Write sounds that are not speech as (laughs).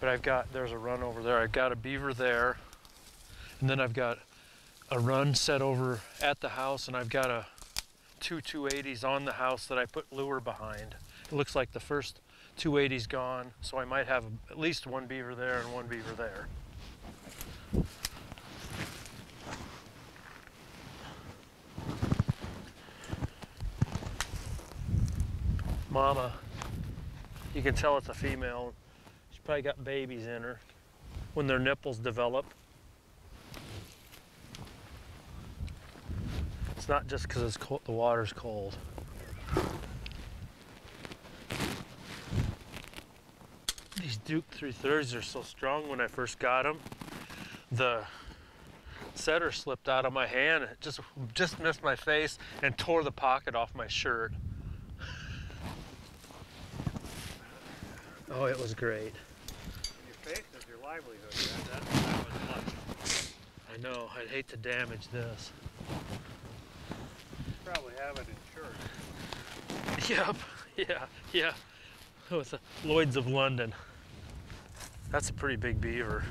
But I've got, there's a run over there. I've got a beaver there. And then I've got a run set over at the house and I've got a two 280s on the house that I put lure behind. It looks like the first 280's gone, so I might have at least one beaver there and one beaver there. Mama, you can tell it's a female. Probably got babies in her when their nipples develop. It's not just because the water's cold. These Duke 330s are so strong when I first got them. The setter slipped out of my hand. It just, just missed my face and tore the pocket off my shirt. Oh, it was great. Livelihood. That, that, was much. I know. I'd hate to damage this. Probably have it insured. (laughs) Yep. Yeah. Yeah. With the Lloyd's of London. That's a pretty big beaver.